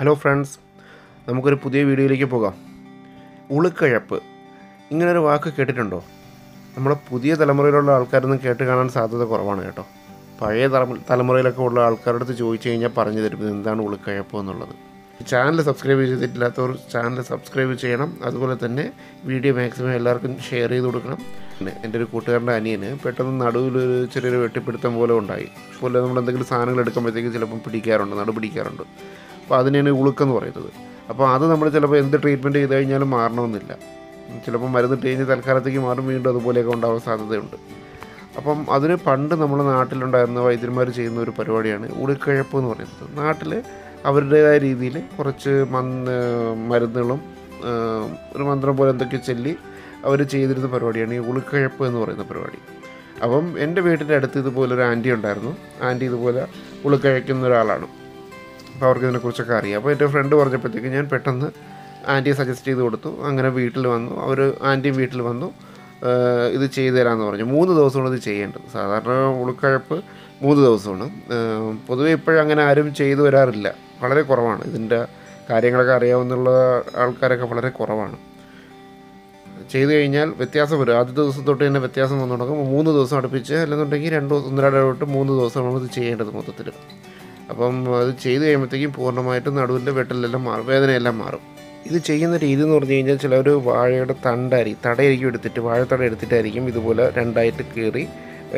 Hello friends നമുക്കൊരു പുതിയ വീഡിയോയിലേക്ക് പോകാം. ഉളുക്കഴപ്പ് ഇങ്ങനൊരു വാക്ക് കേട്ടിട്ടുണ്ടോ? നമ്മളെ പുതിയ തലമുറയിലുള്ള ആൾക്കാരൊന്നും കേട്ട് കാണാൻ സാധ്യത കുറവാണ് കേട്ടോ. പഴയ തലമു- തലമുറയിലൊക്കെ ഉള്ള ആൾക്കാരുടെ അടുത്ത് ചോദിച്ചു കഴിഞ്ഞാൽ പറഞ്ഞു തരും എന്താണ് ഉളുക്കഴപ്പ് എന്നുള്ളത്. ചാനൽ സബ്സ്ക്രൈബ് ചെയ്തിട്ടില്ലാത്തവർ ചാനൽ സബ്സ്ക്രൈബ് ചെയ്യണം. അതുപോലെ തന്നെ വീഡിയോ മാക്സിമം എല്ലാവർക്കും ഷെയർ ചെയ്ത് കൊടുക്കണം. എന്റെ ഒരു കൂട്ടുകാരന്റെ അനിയന് പെട്ടെന്ന് നടുവിലൊരു ചെറിയൊരു വെട്ടിപ്പിടുത്തം പോലെ ഉണ്ടായി. പോലെ നമ്മൾ എന്തെങ്കിലും സാധനങ്ങൾ എടുക്കുമ്പോഴത്തേക്ക് ചിലപ്പം പിടിക്കാറുണ്ട് നടു പിടിക്കാറുണ്ട്. അപ്പോൾ അതിനാണ് ഉളുക്കെന്ന് പറയുന്നത്. അപ്പോൾ അത് നമ്മൾ ചിലപ്പോൾ എന്ത് ട്രീറ്റ്മെന്റ് ചെയ്ത് കഴിഞ്ഞാലും മാറണമെന്നില്ല. ചിലപ്പോൾ മരുന്നിട്ട് കഴിഞ്ഞ് തൽക്കാലത്തേക്ക് മാറും വീണ്ടും അതുപോലെയൊക്കെ ഉണ്ടാവാൻ സാധ്യതയുണ്ട്. അപ്പം അതിന് പണ്ട് നമ്മുടെ നാട്ടിലുണ്ടായിരുന്ന വൈദ്യന്മാർ ചെയ്യുന്ന ഒരു പരിപാടിയാണ് ഉളിക്കഴപ്പ് എന്ന് പറയുന്നത്. നാട്ടിൽ അവരുടേതായ രീതിയിൽ കുറച്ച് മന്ന് മരുന്നുകളും ഒരു മന്ത്രം പോലെ എന്തൊക്കെ ചൊല്ലി അവർ ചെയ്തിരുന്ന പരിപാടിയാണ് ഈ ഉളിക്കഴപ്പ് എന്ന് പറയുന്ന പരിപാടി. അപ്പം എന്റെ വീട്ടിന്റെ അടുത്ത് ഇതുപോലെ ഒരു ആന്റി ഉണ്ടായിരുന്നു. ആന്റി ഇതുപോലെ ഉളിക്കഴക്കുന്ന ഒരാളാണ്. അപ്പോൾ അവർക്ക് ഇതിനെക്കുറിച്ചൊക്കെ അറിയാം. അപ്പോൾ എന്റെ ഫ്രണ്ട് പറഞ്ഞപ്പോഴത്തേക്ക് ഞാൻ പെട്ടെന്ന് ആന്റിയെ സജസ്റ്റ് ചെയ്ത് കൊടുത്തു. അങ്ങനെ വീട്ടിൽ വന്നു. അവർ ആന്റിയും വീട്ടിൽ വന്നു. ഇത് ചെയ്തു തരാമെന്ന് പറഞ്ഞു. മൂന്ന് ദിവസമാണ് ഇത് ചെയ്യേണ്ടത്. സാധാരണ ഉളുക്കഴപ്പ് മൂന്ന് ദിവസമാണ്. പൊതുവേ ഇപ്പോഴും അങ്ങനെ ആരും ചെയ്തു വരാറില്ല. വളരെ കുറവാണ്. ഇതിന്റെ കാര്യങ്ങളൊക്കെ അറിയാവുന്ന ആൾക്കാരൊക്കെ വളരെ കുറവാണ്. ചെയ്തു കഴിഞ്ഞാൽ വ്യത്യാസം വരും. ആദ്യ ദിവസം തൊട്ട് തന്നെ വ്യത്യാസം വന്നു തുടങ്ങും. മൂന്ന് ദിവസം അടുപ്പിച്ച് അല്ലെന്നുണ്ടെങ്കിൽ രണ്ട് ദിവസം ഒന്നര തൊട്ട് മൂന്ന് ദിവസമാണ് ഇത് ചെയ്യേണ്ടത് മൊത്തത്തിൽ അപ്പം അത് ചെയ്ത് കഴിയുമ്പോഴത്തേക്കും പൂർണമായിട്ടും നടുവിന്റെ വെട്ടലെല്ലാം മാറും വേദനയെല്ലാം മാറും. ഇത് ചെയ്യുന്ന രീതി എന്ന് പറഞ്ഞു കഴിഞ്ഞാൽ ചിലർ വാഴയുടെ തണ്ടായിരിക്കും തടയായിരിക്കും എടുത്തിട്ട് വാഴത്തട എടുത്തിട്ടായിരിക്കും ഇതുപോലെ രണ്ടായിട്ട് കീറി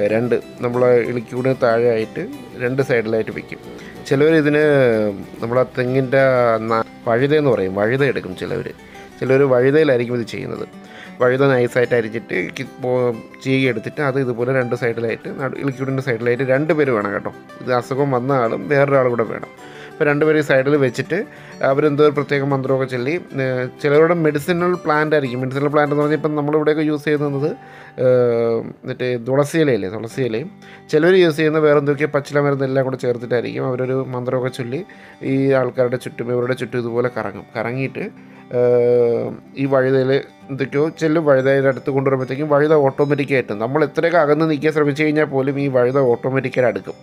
രണ്ട് നമ്മളെ താഴെ താഴെയായിട്ട് രണ്ട് സൈഡിലായിട്ട് വെക്കും. ചിലവർ ഇതിന് നമ്മളാ തെങ്ങിന്റെ ന- വഴുത എന്ന് പറയും വഴുത എടുക്കും ചിലവർ ചിലർ വഴുതയിലായിരിക്കും ഇത് ചെയ്യുന്നത്. വഴുത നൈസായിട്ട് അരിച്ചിട്ട് ചീകി എടുത്തിട്ട് അത് ഇതുപോലെ രണ്ട് സൈഡിലായിട്ട് ഇളിക്കൂടിന്റെ സൈഡിലായിട്ട് രണ്ട് പേര് വേണം കേട്ടോ. ഇത് അസുഖം വന്ന ആളും വേറൊരാളും കൂടെ വേണം. അപ്പോൾ രണ്ടുപേരും സൈഡിൽ വെച്ചിട്ട് അവരെന്തോ ഒരു പ്രത്യേക മന്ത്രമൊക്കെ ചൊല്ലി. ചിലരുടെ മെഡിസിനൽ പ്ലാന്റ് ആയിരിക്കും. മെഡിസിനൽ പ്ലാന്റ് എന്ന് പറഞ്ഞാൽ ഇപ്പം നമ്മളിവിടെയൊക്കെ യൂസ് ചെയ്യുന്നത് മറ്റേ തുളസി തുളസിയിലയും ചിലർ യൂസ് ചെയ്യുന്ന വേറെ എന്തൊക്കെയോ പച്ചില മരുന്നെല്ലാം കൂടെ ചേർത്തിട്ടായിരിക്കും അവരൊരു മന്ത്രമൊക്കെ ചൊല്ലി ഈ ആൾക്കാരുടെ ചുറ്റും ഇവരുടെ ചുറ്റും ഇതുപോലെ കറങ്ങും. കറങ്ങിയിട്ട് ഈ വഴുതയിൽ എന്തൊക്കെയോ ചെല്ലും. വഴുതയുടെ അടുത്ത് കൊണ്ടുവരുമ്പോഴത്തേക്കും വഴുത ഓട്ടോമാറ്റിക്കായിട്ട് നമ്മൾ എത്രയൊക്കെ അകന്ന് നിൽക്കാൻ ശ്രമിച്ചു കഴിഞ്ഞാൽ പോലും ഈ വഴുത ഓട്ടോമാറ്റിക്കായിട്ട് അടുക്കും.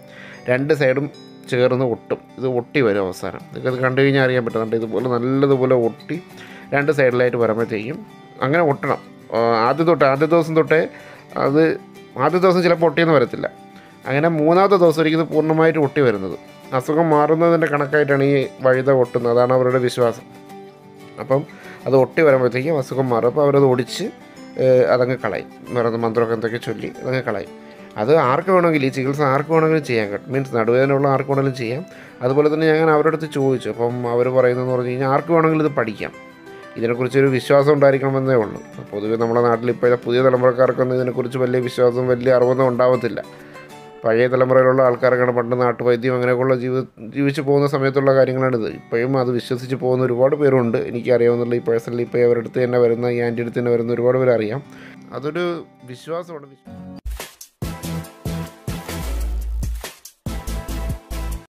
രണ്ട് സൈഡും ചേർന്ന് ഒട്ടും. ഇത് ഒട്ടി വരും അവസാനം. നിങ്ങൾക്ക് കണ്ടു കഴിഞ്ഞാൽ അറിയാൻ പറ്റുന്നുണ്ട് ഇതുപോലെ നല്ലതുപോലെ ഒട്ടി രണ്ട് സൈഡിലായിട്ട് വരുമ്പോഴത്തേക്കും അങ്ങനെ ഒട്ടണം. ആദ്യ തൊട്ട് ആദ്യ ദിവസം തൊട്ടേ അത് ആദ്യ ദിവസം ചിലപ്പോൾ ഒട്ടിയെന്ന് വരത്തില്ല. അങ്ങനെ മൂന്നാമത്തെ ദിവസം ഒരിക്കലും പൂർണമായിട്ട് ഒട്ടി വരുന്നത്. അസുഖം മാറുന്നതിന്റെ കണക്കായിട്ടാണ് ഈ വഴുത ഒട്ടുന്നത്. അതാണ് അവരുടെ വിശ്വാസം. അപ്പം അത് ഒട്ടി വരുമ്പോഴത്തേക്കും അസുഖം മാറും. അപ്പോൾ അവരത് ഒടിച്ച് അതങ്ങ് കളയും. വേറെ മന്ത്രമൊക്കെ എന്തൊക്കെ ചൊല്ലി അതങ്ങ് കളയും. അത് ആർക്ക് വേണമെങ്കിലും ഈ ചികിത്സ ആർക്ക് വേണമെങ്കിലും ചെയ്യാം. കേട്ടോ മീൻസ് നടുവേദനയുള്ള ആർക്ക് വേണമെങ്കിലും ചെയ്യാം. അതുപോലെ തന്നെ ഞാൻ അവരുടെ അടുത്ത് ചോദിച്ചു. അപ്പം അവർ പറയുന്നതെന്ന് പറഞ്ഞു കഴിഞ്ഞാൽ ആർക്ക് വേണമെങ്കിലും ഇത് പഠിക്കാം. ഇതിനെക്കുറിച്ചൊരു വിശ്വാസം ഉണ്ടായിരിക്കണമെന്നേ ഉള്ളൂ. പൊതുവെ നമ്മുടെ നാട്ടിൽ ഇപ്പോൾ പുതിയ തലമുറക്കാർക്കൊന്നും ഇതിനെക്കുറിച്ച് വലിയ വിശ്വാസം വലിയ അറിവൊന്നും ഉണ്ടാവത്തില്ല. പഴയ തലമുറയിലുള്ള ആൾക്കാരൊക്കെയാണ് പണ്ട് നാട്ടുവൈദ്യം അങ്ങനെയൊക്കെയുള്ള ജീവി ജീവിച്ചു പോകുന്ന സമയത്തുള്ള കാര്യങ്ങളാണിത്. ഇപ്പോഴും അത് വിശ്വസിച്ച് പോകുന്ന ഒരുപാട് പേരുണ്ട്. എനിക്കറിയാവുന്നുള്ള ഈ പേഴ്സണലി ഇപ്പോൾ അവരുടെ അടുത്ത് തന്നെ വരുന്ന ഈ ആന്റി അടുത്ത് തന്നെ വരുന്ന ഒരുപാട് പേരറിയാം. അതൊരു വിശ്വാസമാണ്.